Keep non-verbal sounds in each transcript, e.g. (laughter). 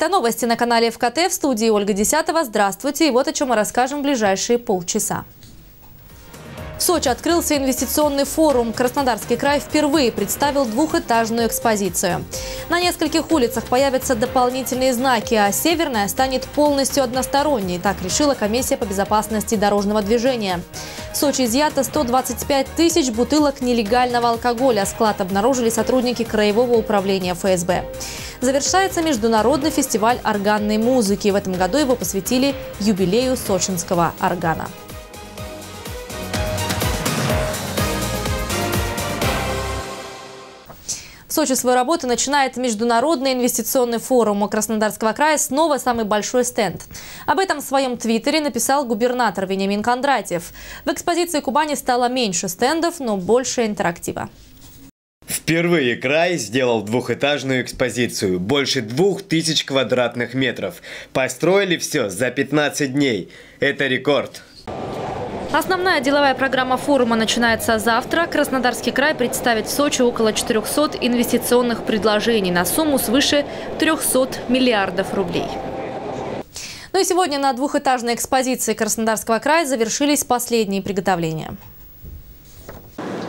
Это новости на канале ФКТ в студии Ольга Десятова. Здравствуйте. И вот о чем мы расскажем в ближайшие полчаса. В Сочи открылся инвестиционный форум. Краснодарский край впервые представил двухэтажную экспозицию. На нескольких улицах появятся дополнительные знаки, а северная станет полностью односторонней. Так решила комиссия по безопасности дорожного движения. В Сочи изъято 125 тысяч бутылок нелегального алкоголя. Склад обнаружили сотрудники Краевого управления ФСБ. Завершается международный фестиваль органной музыки. В этом году его посвятили юбилею сочинского органа. В Сочи свою работу начинает Международный инвестиционный форум. У Краснодарского края снова самый большой стенд. Об этом в своем твиттере написал губернатор Вениамин Кондратьев. В экспозиции Кубани стало меньше стендов, но больше интерактива. Впервые край сделал двухэтажную экспозицию, больше двух тысяч квадратных метров. Построили все за 15 дней. Это рекорд. Основная деловая программа форума начинается завтра. Краснодарский край представит в Сочи около 400 инвестиционных предложений на сумму свыше 300 миллиардов рублей. Ну и сегодня на двухэтажной экспозиции Краснодарского края завершились последние приготовления.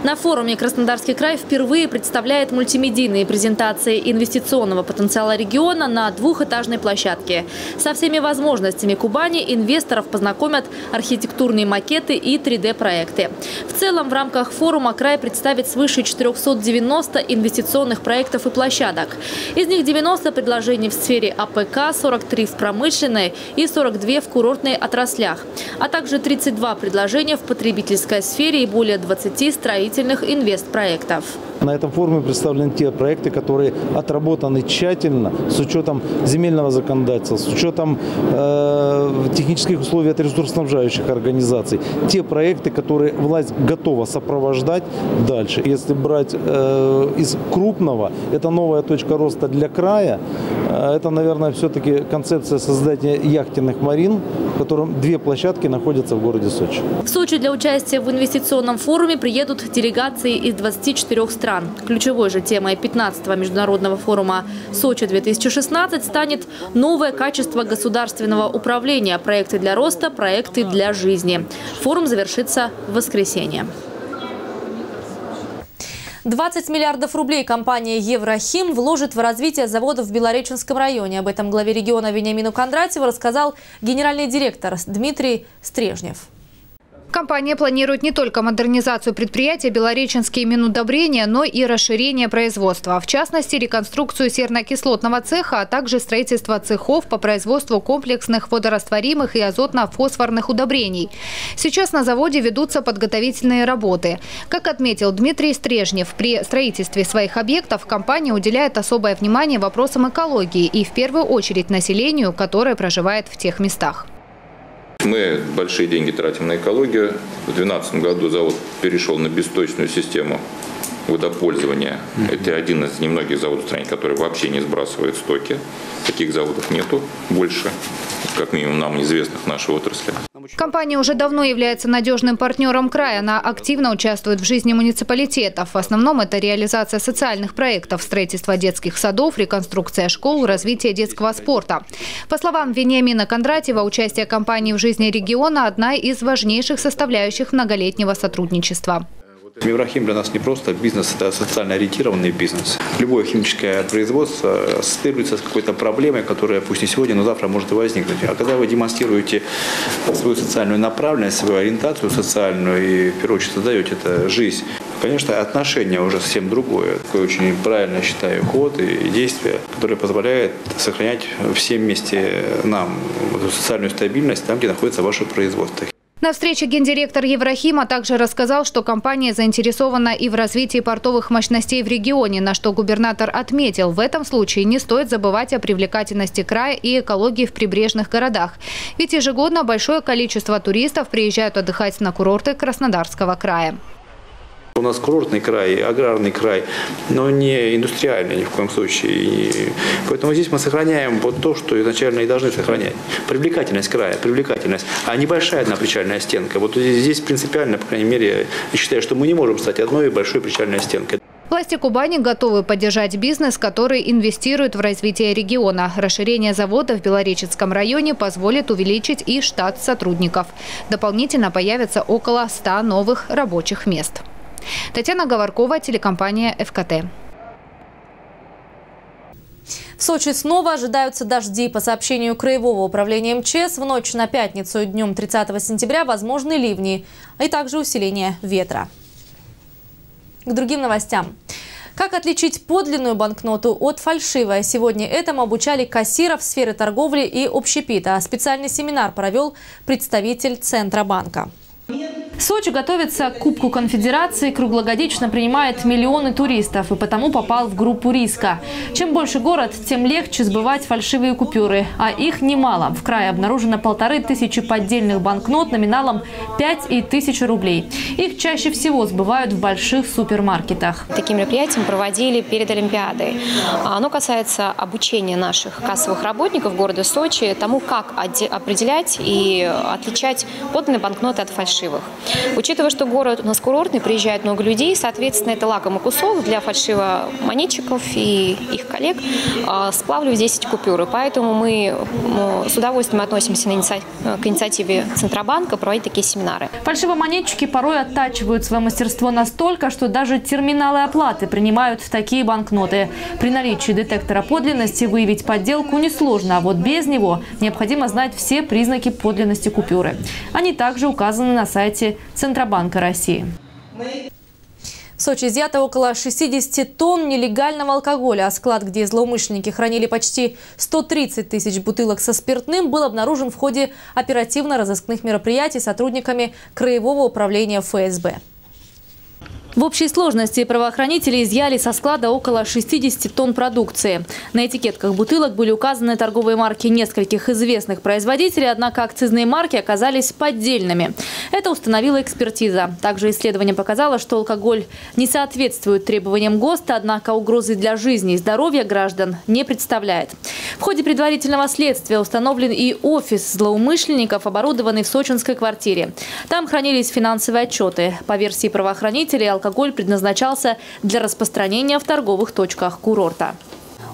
На форуме Краснодарский край впервые представляет мультимедийные презентации инвестиционного потенциала региона на двухэтажной площадке. Со всеми возможностями Кубани инвесторов познакомят архитектурные макеты и 3D-проекты. В целом в рамках форума край представит свыше 490 инвестиционных проектов и площадок. Из них 90 предложений в сфере АПК, 43 в промышленной и 42 в курортной отраслях, а также 32 предложения в потребительской сфере и более 20 строительных строительных инвестпроектов. На этом форуме представлены те проекты, которые отработаны тщательно с учетом земельного законодательства, с учетом э, технических условий от ресурсоснабжающих организаций. Те проекты, которые власть готова сопровождать дальше. Если брать э, из крупного, это новая точка роста для края. Э, это, наверное, все-таки концепция создания яхтенных марин, в котором две площадки находятся в городе Сочи. В Сочи для участия в инвестиционном форуме приедут делегации из 24 стран стран. Ключевой же темой 15-го международного форума «Сочи-2016» станет новое качество государственного управления, проекты для роста, проекты для жизни. Форум завершится в воскресенье. 20 миллиардов рублей компания «Еврохим» вложит в развитие заводов в Белореченском районе. Об этом главе региона Вениамину Кондратьеву рассказал генеральный директор Дмитрий Стрежнев. Компания планирует не только модернизацию предприятия «Белореченские Минудобрения», но и расширение производства. В частности, реконструкцию сернокислотного цеха, а также строительство цехов по производству комплексных водорастворимых и азотно-фосфорных удобрений. Сейчас на заводе ведутся подготовительные работы. Как отметил Дмитрий Стрежнев, при строительстве своих объектов компания уделяет особое внимание вопросам экологии и в первую очередь населению, которое проживает в тех местах. Мы большие деньги тратим на экологию. В 2012 году завод перешел на бесточную систему водопользования. Это один из немногих заводов в стране, который вообще не сбрасывает стоки. Таких заводов нету больше, как минимум нам известных в нашей отрасли. Компания уже давно является надежным партнером края. Она активно участвует в жизни муниципалитетов. В основном это реализация социальных проектов, строительство детских садов, реконструкция школ, развитие детского спорта. По словам Вениамина Кондратьева, участие компании в жизни региона – одна из важнейших составляющих многолетнего сотрудничества. Меврахим для нас не просто бизнес, это социально ориентированный бизнес. Любое химическое производство ассоциируется с какой-то проблемой, которая пусть не сегодня, но завтра может и возникнуть. А когда вы демонстрируете свою социальную направленность, свою ориентацию социальную и, в первую очередь, создаете это жизнь, конечно, отношение уже совсем другое. Такой очень правильно считаю ход и действие, которое позволяет сохранять всем вместе нам социальную стабильность там, где находится ваше производство. На встрече гендиректор Еврахима также рассказал, что компания заинтересована и в развитии портовых мощностей в регионе, на что губернатор отметил, в этом случае не стоит забывать о привлекательности края и экологии в прибрежных городах. Ведь ежегодно большое количество туристов приезжают отдыхать на курорты Краснодарского края. У нас курортный край, аграрный край, но не индустриальный ни в коем случае. И поэтому здесь мы сохраняем вот то, что изначально и должны сохранять. Привлекательность края, привлекательность, а небольшая одна причальная стенка. Вот здесь принципиально, по крайней мере, я считаю, что мы не можем стать одной большой причальной стенкой. Власти Кубани готовы поддержать бизнес, который инвестирует в развитие региона. Расширение завода в Белореченском районе позволит увеличить и штат сотрудников. Дополнительно появится около 100 новых рабочих мест. Татьяна Говоркова, телекомпания «ФКТ». В Сочи снова ожидаются дожди. По сообщению Краевого управления МЧС, в ночь на пятницу и днем 30 сентября возможны ливни, и также усиление ветра. К другим новостям. Как отличить подлинную банкноту от фальшивой? Сегодня этому обучали кассиров сферы торговли и общепита. Специальный семинар провел представитель Центробанка. Сочи готовится к Кубку Конфедерации, круглогодично принимает миллионы туристов и потому попал в группу риска. Чем больше город, тем легче сбывать фальшивые купюры, а их немало. В крае обнаружено полторы тысячи поддельных банкнот номиналом 5 и тысячи рублей. Их чаще всего сбывают в больших супермаркетах. Такие мероприятия мы проводили перед Олимпиадой. Оно касается обучения наших кассовых работников города Сочи тому, как определять и отличать подлинные банкноты от фальшивых. Учитывая, что город у нас курортный, приезжает много людей, соответственно, это лакомый кусок для фальшивомонетчиков и их коллег а, сплавливать 10 купюр. поэтому мы с удовольствием относимся к инициативе Центробанка проводить такие семинары. Фальшивомонетчики порой оттачивают свое мастерство настолько, что даже терминалы оплаты принимают такие банкноты. При наличии детектора подлинности выявить подделку несложно, а вот без него необходимо знать все признаки подлинности купюры. Они также указаны на сайте Центробанка России. В Сочи изъято около 60 тонн нелегального алкоголя, а склад, где злоумышленники хранили почти 130 тысяч бутылок со спиртным, был обнаружен в ходе оперативно-розыскных мероприятий сотрудниками Краевого управления ФСБ. В общей сложности правоохранители изъяли со склада около 60 тонн продукции. На этикетках бутылок были указаны торговые марки нескольких известных производителей, однако акцизные марки оказались поддельными. Это установила экспертиза. Также исследование показало, что алкоголь не соответствует требованиям ГОСТа, однако угрозы для жизни и здоровья граждан не представляет. В ходе предварительного следствия установлен и офис злоумышленников, оборудованный в сочинской квартире. Там хранились финансовые отчеты. По версии правоохранителей, алкоголь предназначался для распространения в торговых точках курорта.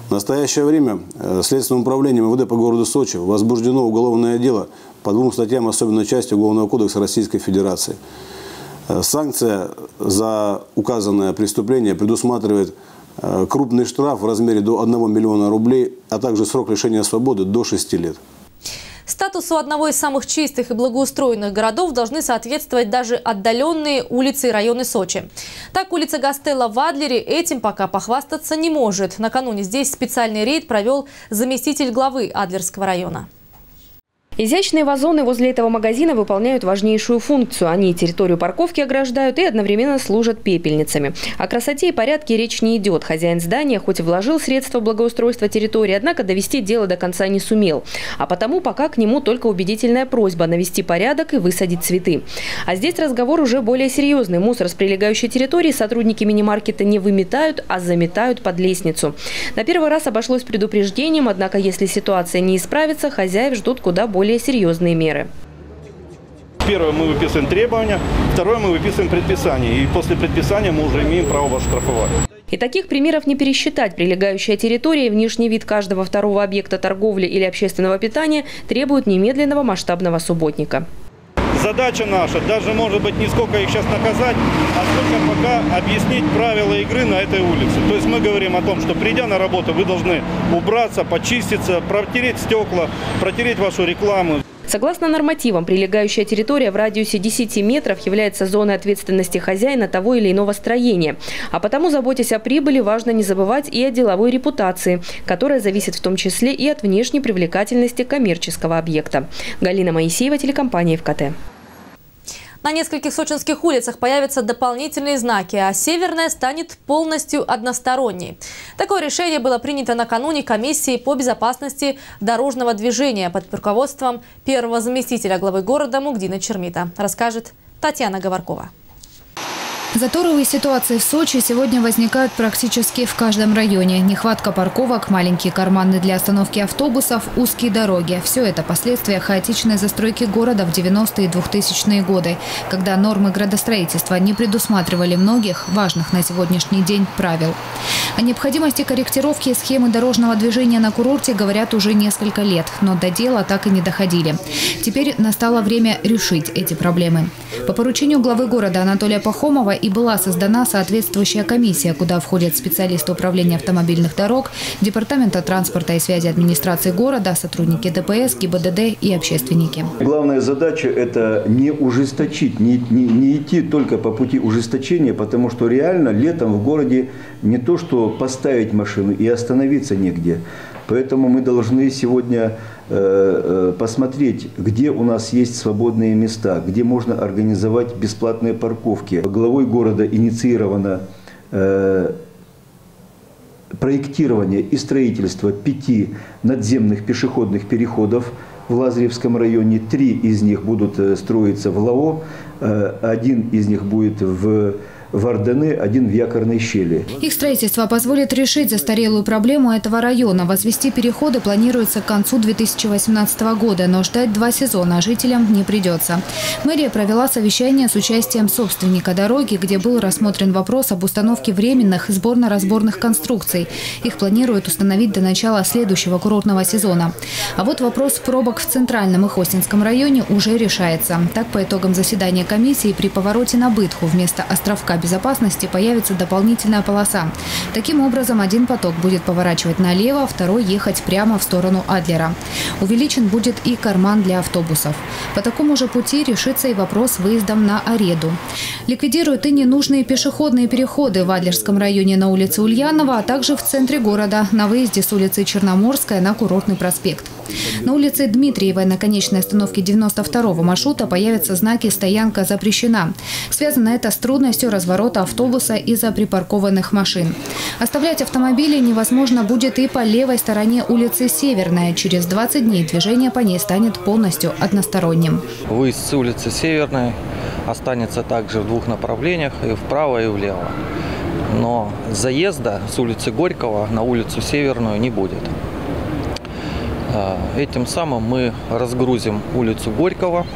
В настоящее время э, Следственным управлением МВД по городу Сочи возбуждено уголовное дело по двум статьям особенной части Уголовного кодекса Российской Федерации. Э, санкция за указанное преступление предусматривает э, крупный штраф в размере до 1 миллиона рублей, а также срок лишения свободы до 6 лет. Статусу одного из самых чистых и благоустроенных городов должны соответствовать даже отдаленные улицы и районы Сочи. Так, улица Гастелла в Адлере этим пока похвастаться не может. Накануне здесь специальный рейд провел заместитель главы Адлерского района. Изящные вазоны возле этого магазина выполняют важнейшую функцию. Они территорию парковки ограждают и одновременно служат пепельницами. О красоте и порядке речь не идет. Хозяин здания хоть и вложил средства в благоустройство территории, однако довести дело до конца не сумел. А потому пока к нему только убедительная просьба навести порядок и высадить цветы. А здесь разговор уже более серьезный. Мусор с прилегающей территории сотрудники мини-маркета не выметают, а заметают под лестницу. На первый раз обошлось предупреждением, однако если ситуация не исправится, хозяев ждут куда более более серьезные меры. Первое, мы выписываем требования. Второе, мы выписываем предписание. И после предписания мы уже имеем право вас штрафовать. И таких примеров не пересчитать. Прилегающая территория и внешний вид каждого второго объекта торговли или общественного питания требуют немедленного масштабного субботника. Задача наша, даже может быть не сколько их сейчас наказать, а сколько пока объяснить правила игры на этой улице. То есть мы говорим о том, что придя на работу, вы должны убраться, почиститься, протереть стекла, протереть вашу рекламу. Согласно нормативам, прилегающая территория в радиусе 10 метров является зоной ответственности хозяина того или иного строения. А потому, заботясь о прибыли, важно не забывать и о деловой репутации, которая зависит в том числе и от внешней привлекательности коммерческого объекта. Галина Моисеева, телекомпания ФКТ. На нескольких сочинских улицах появятся дополнительные знаки, а северная станет полностью односторонней. Такое решение было принято накануне комиссии по безопасности дорожного движения под руководством первого заместителя главы города Мугдина Чермита, расскажет Татьяна Говоркова. Заторовые ситуации в Сочи сегодня возникают практически в каждом районе. Нехватка парковок, маленькие карманы для остановки автобусов, узкие дороги. Все это последствия хаотичной застройки города в 90-е и 2000-е годы, когда нормы градостроительства не предусматривали многих важных на сегодняшний день правил. О необходимости корректировки схемы дорожного движения на курорте говорят уже несколько лет, но до дела так и не доходили. Теперь настало время решить эти проблемы. По поручению главы города Анатолия Пахомова и была создана соответствующая комиссия, куда входят специалисты управления автомобильных дорог, Департамента транспорта и связи администрации города, сотрудники ДПС, ГИБДД и общественники. Главная задача – это не ужесточить, не, не, не идти только по пути ужесточения, потому что реально летом в городе не то, что поставить машину и остановиться негде. Поэтому мы должны сегодня э, э, посмотреть, где у нас есть свободные места, где можно организовать бесплатные парковки. Главой города инициировано э, проектирование и строительство пяти надземных пешеходных переходов в Лазаревском районе. Три из них будут строиться в ЛАО, один из них будет в в Ордены, один в якорной щели. Их строительство позволит решить застарелую проблему этого района. Возвести переходы планируется к концу 2018 года, но ждать два сезона жителям не придется. Мэрия провела совещание с участием собственника дороги, где был рассмотрен вопрос об установке временных сборно-разборных конструкций. Их планируют установить до начала следующего курортного сезона. А вот вопрос пробок в Центральном и Хостинском районе уже решается. Так, по итогам заседания комиссии при повороте на Бытху вместо островка безопасности появится дополнительная полоса. Таким образом, один поток будет поворачивать налево, второй ехать прямо в сторону Адлера. Увеличен будет и карман для автобусов. По такому же пути решится и вопрос с выездом на Ареду. Ликвидируют и ненужные пешеходные переходы в Адлерском районе на улице Ульянова, а также в центре города на выезде с улицы Черноморская на Курортный проспект. На улице Дмитриевой на конечной остановке 92-го маршрута появятся знаки «Стоянка запрещена». Связано это с трудностью разворота автобуса из-за припаркованных машин. Оставлять автомобили невозможно будет и по левой стороне улицы Северная. Через 20 дней движение по ней станет полностью односторонним. Выезд с улицы Северной останется также в двух направлениях, и вправо, и влево. Но заезда с улицы Горького на улицу Северную не будет. А, этим самым мы разгрузим улицу Горького,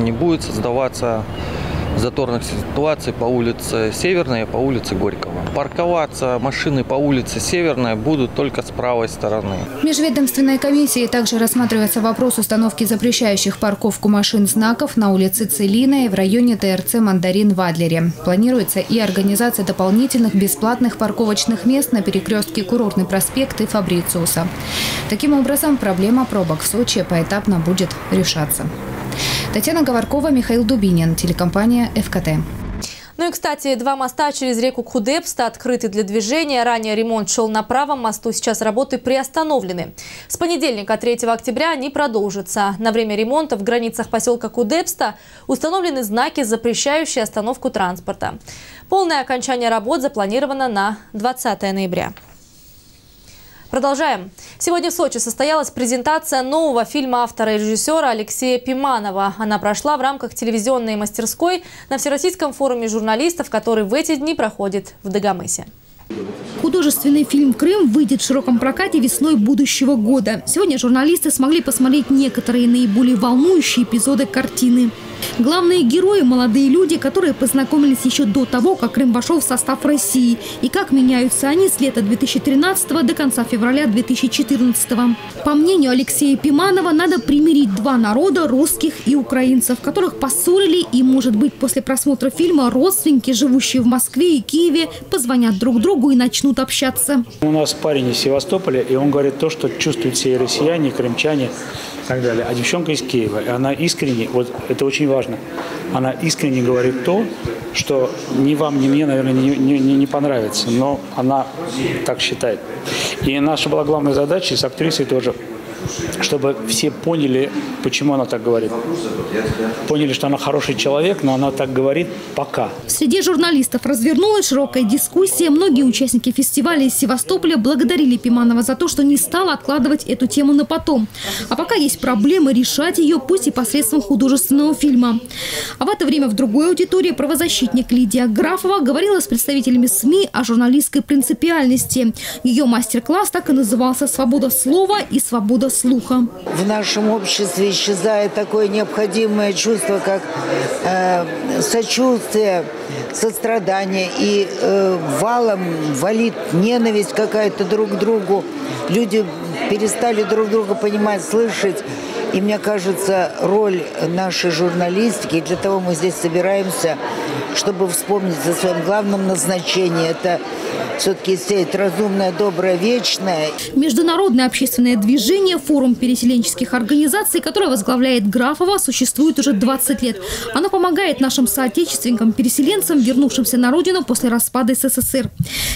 не будет создаваться заторных ситуаций по улице Северной и по улице Горького. Парковаться машины по улице Северной будут только с правой стороны. В межведомственной комиссии также рассматривается вопрос установки запрещающих парковку машин знаков на улице Целина и в районе ТРЦ «Мандарин» в Адлере. Планируется и организация дополнительных бесплатных парковочных мест на перекрестке Курортный проспект и Фабрициуса. Таким образом, проблема пробок в Сочи поэтапно будет решаться. Татьяна Говоркова, Михаил Дубинин, телекомпания «ФКТ». Ну и, кстати, два моста через реку Кудепста открыты для движения. Ранее ремонт шел на правом мосту, сейчас работы приостановлены. С понедельника, 3 октября, они продолжатся. На время ремонта в границах поселка Кудепста установлены знаки, запрещающие остановку транспорта. Полное окончание работ запланировано на 20 ноября. Продолжаем. Сегодня в Сочи состоялась презентация нового фильма автора и режиссера Алексея Пиманова. Она прошла в рамках телевизионной мастерской на Всероссийском форуме журналистов, который в эти дни проходит в Дагомысе. Художественный фильм «Крым» выйдет в широком прокате весной будущего года. Сегодня журналисты смогли посмотреть некоторые наиболее волнующие эпизоды картины. Главные герои – молодые люди, которые познакомились еще до того, как Крым вошел в состав России. И как меняются они с лета 2013 до конца февраля 2014. По мнению Алексея Пиманова, надо примирить два народа – русских и украинцев, которых поссорили и, может быть, после просмотра фильма родственники, живущие в Москве и Киеве, позвонят друг другу и начнут общаться. У нас парень из Севастополя, и он говорит то, что чувствуют все россияне, крымчане так далее. А девчонка из Киева, и она искренне, вот это очень важно, она искренне говорит то, что ни вам, ни мне, наверное, не, не, не понравится, но она так считает. И наша была главная задача, с актрисой тоже чтобы все поняли, почему она так говорит. Поняли, что она хороший человек, но она так говорит пока. Среди журналистов развернулась широкая дискуссия. Многие участники фестиваля из Севастополя благодарили Пиманова за то, что не стала откладывать эту тему на потом. А пока есть проблемы, решать ее, пусть и посредством художественного фильма. А в это время в другой аудитории правозащитник Лидия Графова говорила с представителями СМИ о журналистской принципиальности. Ее мастер-класс так и назывался «Свобода слова и свобода слуха». В нашем обществе исчезает такое необходимое чувство, как э, сочувствие, сострадание. И э, валом валит ненависть какая-то друг к другу. Люди перестали друг друга понимать, слышать. И мне кажется, роль нашей журналистики, для того мы здесь собираемся, чтобы вспомнить о своем главном назначении. Это все-таки сеть разумная, добрая, вечная. Международное общественное движение «Форум переселенческих организаций», которое возглавляет Графова, существует уже 20 лет. Оно помогает нашим соотечественникам-переселенцам, вернувшимся на родину после распада СССР.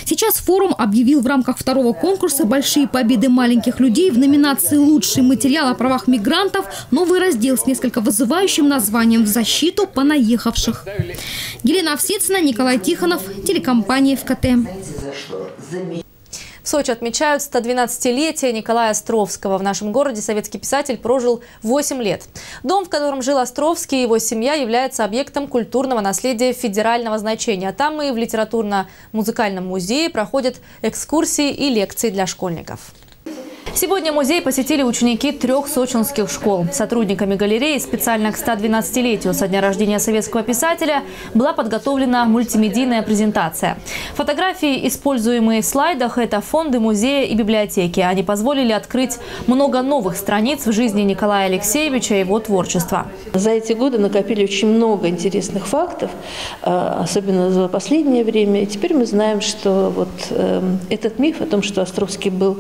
Сейчас форум объявил в рамках второго конкурса «Большие победы маленьких людей» в номинации «Лучший материал о правах мигрантов» новый раздел с несколько вызывающим названием «В защиту понаехавших». Елена Овсецина, Николай Тихонов, телекомпания ФКТ. В Сочи отмечают 112-летие Николая Островского. В нашем городе советский писатель прожил 8 лет. Дом, в котором жил Островский и его семья, является объектом культурного наследия федерального значения. Там и в литературно-музыкальном музее проходят экскурсии и лекции для школьников. Сегодня музей посетили ученики трех сочинских школ. Сотрудниками галереи специально к 112-летию со дня рождения советского писателя была подготовлена мультимедийная презентация. Фотографии, используемые в слайдах, это фонды музея и библиотеки. Они позволили открыть много новых страниц в жизни Николая Алексеевича и его творчества. За эти годы накопили очень много интересных фактов, э, особенно за последнее время. И теперь мы знаем, что вот эм, этот миф о том, что Островский был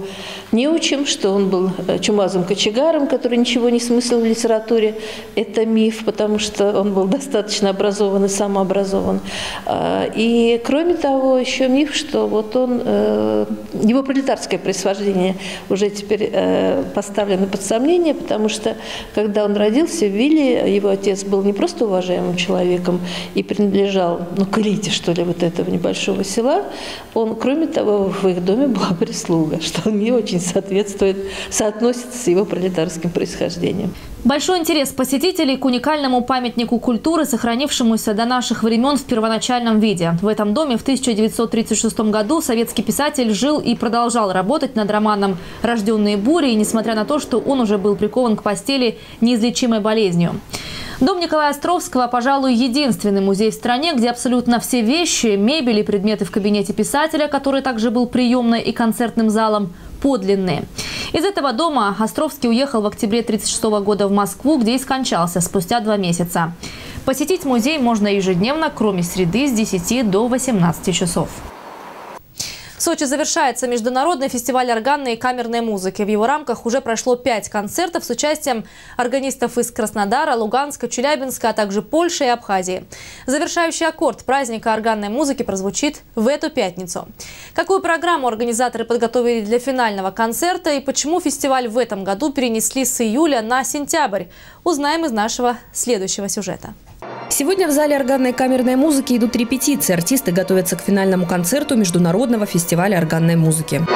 неучим, тем, что он был э, чумазым кочегаром, который ничего не смыслил в литературе. Это миф, потому что он был достаточно образован и самообразован. А, и кроме того, еще миф, что вот он, э, его пролетарское происхождение уже теперь э, поставлено под сомнение, потому что когда он родился в Вилле, его отец был не просто уважаемым человеком и принадлежал, ну, к элите, что ли, вот этого небольшого села, он, кроме того, в их доме была прислуга, (laughs) что он не очень соответствует соответствует, соотносится с его пролетарским происхождением. Большой интерес посетителей к уникальному памятнику культуры, сохранившемуся до наших времен в первоначальном виде. В этом доме в 1936 году советский писатель жил и продолжал работать над романом «Рожденные бури», несмотря на то, что он уже был прикован к постели неизлечимой болезнью. Дом Николая Островского, пожалуй, единственный музей в стране, где абсолютно все вещи, мебель и предметы в кабинете писателя, который также был приемной и концертным залом, подлинные. Из этого дома Островский уехал в октябре 1936 года в Москву, где и скончался спустя два месяца. Посетить музей можно ежедневно, кроме среды, с 10 до 18 часов. В Сочи завершается международный фестиваль органной и камерной музыки. В его рамках уже прошло пять концертов с участием органистов из Краснодара, Луганска, Челябинска, а также Польши и Абхазии. Завершающий аккорд праздника органной музыки прозвучит в эту пятницу. Какую программу организаторы подготовили для финального концерта и почему фестиваль в этом году перенесли с июля на сентябрь, узнаем из нашего следующего сюжета. Сегодня в зале органной камерной музыки идут репетиции. Артисты готовятся к финальному концерту Международного фестиваля органной музыки.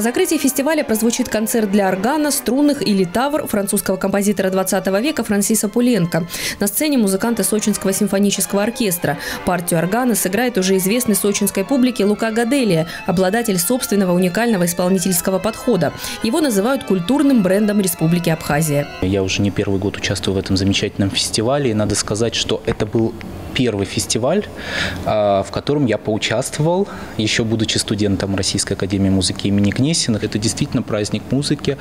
На закрытии фестиваля прозвучит концерт для органа, струнных и литавр французского композитора 20 века Франсиса Пуленко. На сцене музыканты Сочинского симфонического оркестра. Партию органа сыграет уже известный сочинской публике Лука Гаделия, обладатель собственного уникального исполнительского подхода. Его называют культурным брендом Республики Абхазия. Я уже не первый год участвую в этом замечательном фестивале. И надо сказать, что это был первый фестиваль, в котором я поучаствовал, еще будучи студентом Российской Академии музыки имени Гнесина. Это действительно праздник музыки.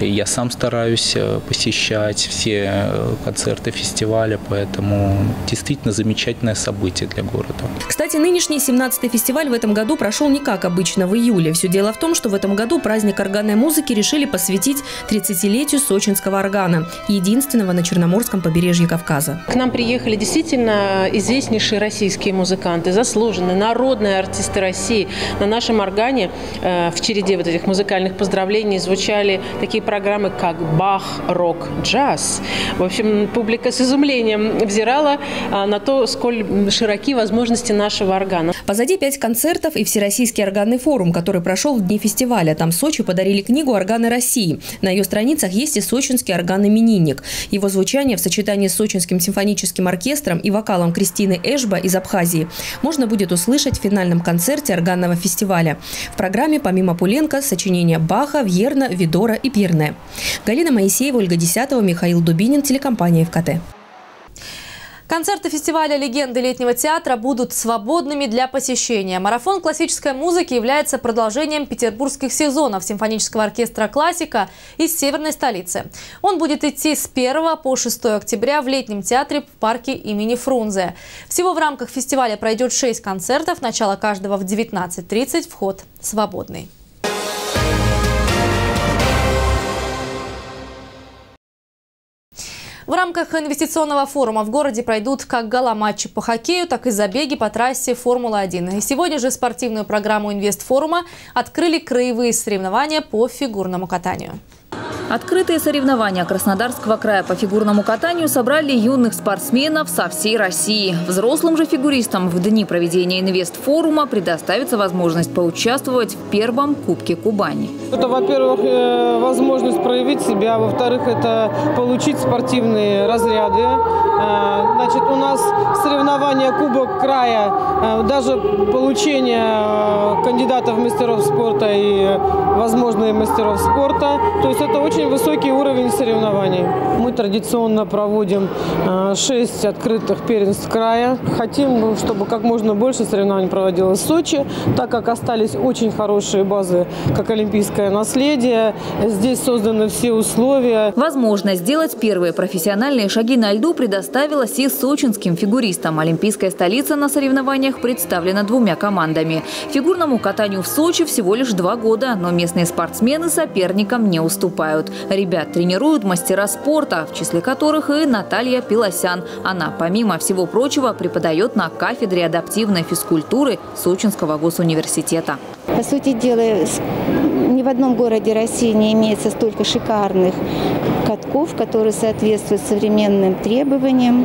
Я сам стараюсь посещать все концерты фестиваля, поэтому действительно замечательное событие для города. Кстати, нынешний 17-й фестиваль в этом году прошел не как обычно в июле. Все дело в том, что в этом году праздник органной музыки решили посвятить 30-летию сочинского органа, единственного на Черноморском побережье Кавказа. К нам приехали действительно известнейшие российские музыканты, заслуженные, народные артисты России. На нашем органе э, в череде вот этих музыкальных поздравлений звучали такие программы, как «Бах», «Рок», «Джаз». В общем, публика с изумлением взирала э, на то, сколь широки возможности нашего органа. Позади пять концертов и Всероссийский органный форум, который прошел в дни фестиваля. Там Сочи подарили книгу «Органы России». На ее страницах есть и сочинский орган-именинник. Его звучание в сочетании с сочинским симфоническим оркестром и вокалом Кристины Эшба из Абхазии можно будет услышать в финальном концерте органного фестиваля. В программе помимо Пуленко сочинения Баха, Вьерна, Видора и Пирне. Галина Моисеева, Ольга Десятого, Михаил Дубинин, телекомпания ФКТ. Концерты фестиваля «Легенды летнего театра» будут свободными для посещения. Марафон классической музыки является продолжением петербургских сезонов симфонического оркестра «Классика» из северной столицы. Он будет идти с 1 по 6 октября в летнем театре в парке имени Фрунзе. Всего в рамках фестиваля пройдет 6 концертов, начало каждого в 19.30, вход свободный. В рамках инвестиционного форума в городе пройдут как гала-матчи по хоккею, так и забеги по трассе Формула-1. И сегодня же спортивную программу инвестфорума открыли краевые соревнования по фигурному катанию. Открытые соревнования Краснодарского края по фигурному катанию собрали юных спортсменов со всей России. Взрослым же фигуристам в дни проведения инвестфорума предоставится возможность поучаствовать в первом Кубке Кубани. Это, во-первых, э, возможность проявить себя, во-вторых, это получить спортивные разряды. Э, значит, у нас соревнования Кубок края, э, даже получение кандидатов в мастеров спорта и возможные мастеров спорта. То есть это очень высокий уровень соревнований. Мы традиционно проводим 6 открытых первенств края. Хотим, чтобы как можно больше соревнований проводилось в Сочи, так как остались очень хорошие базы, как Олимпийское наследие. Здесь созданы все условия. Возможно сделать первые профессиональные шаги на льду предоставилась и сочинским фигуристам. Олимпийская столица на соревнованиях представлена двумя командами. Фигурному катанию в Сочи всего лишь два года, но местные спортсмены соперникам не уступают. Ребят тренируют мастера спорта, в числе которых и Наталья Пилосян. Она, помимо всего прочего, преподает на кафедре адаптивной физкультуры Сочинского госуниверситета. По сути дела, ни в одном городе России не имеется столько шикарных катков, которые соответствуют современным требованиям.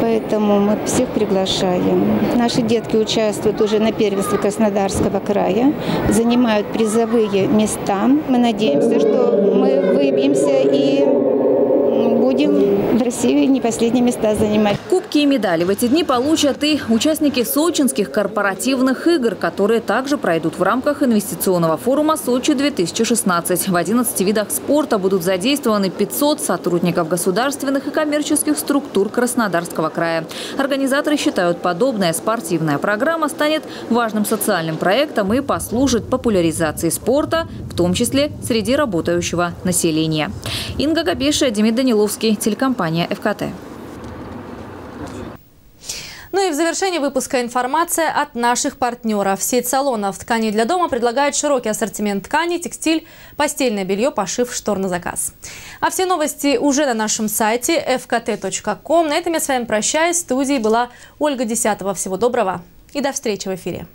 Поэтому мы всех приглашаем. Наши детки участвуют уже на первенстве Краснодарского края, занимают призовые места. Мы надеемся, что мы выбьемся и будем в России не последние места занимать. Кубки и медали в эти дни получат и участники сочинских корпоративных игр, которые также пройдут в рамках инвестиционного форума «Сочи-2016». В 11 видах спорта будут задействованы 500 сотрудников государственных и коммерческих структур Краснодарского края. Организаторы считают, подобная спортивная программа станет важным социальным проектом и послужит популяризации спорта, в том числе среди работающего населения. Инга Габеша, Демид Даниловский, телекомпания «ФКТ». Ну и в завершении выпуска информация от наших партнеров. Сеть салонов тканей для дома предлагает широкий ассортимент тканей, текстиль, постельное белье, пошив, штор на заказ. А все новости уже на нашем сайте fkt.com. На этом я с вами прощаюсь. В студии была Ольга Десятого. Всего доброго и до встречи в эфире.